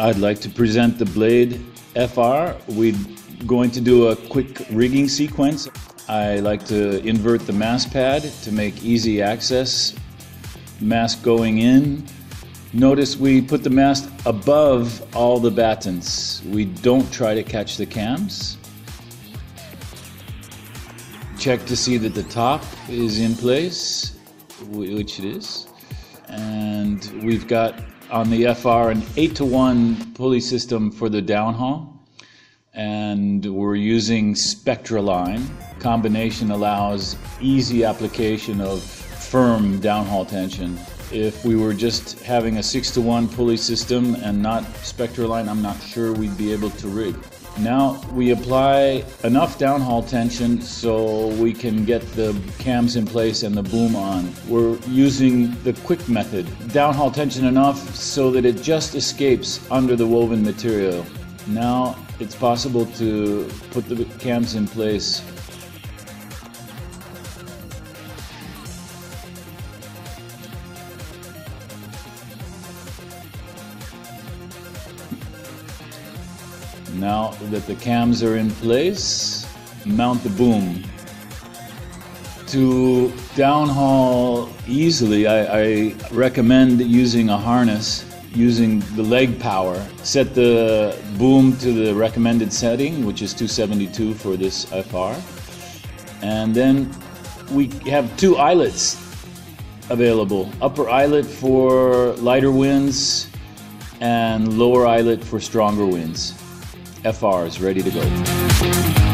I'd like to present the Blade FR. We're going to do a quick rigging sequence. I like to invert the mast pad to make easy access. Mast going in. Notice we put the mast above all the battens. We don't try to catch the cams. Check to see that the top is in place, which it is. And we've got on the FR an 8 to 1 pulley system for the downhaul. And we're using Spectraline. Combination allows easy application of firm downhaul tension. If we were just having a 6 to 1 pulley system and not Spectraline, I'm not sure we'd be able to rig. Now we apply enough downhaul tension so we can get the cams in place and the boom on. We're using the quick method. Downhaul tension enough so that it just escapes under the woven material. Now it's possible to put the cams in place Now that the cams are in place, mount the boom. To downhaul easily, I, I, recommend using a harness, using the leg power. Set the boom to the recommended setting, which is 272 for this FR. And then we have two eyelets available. Upper eyelet for lighter winds and lower eyelet for stronger winds. FR is ready to go.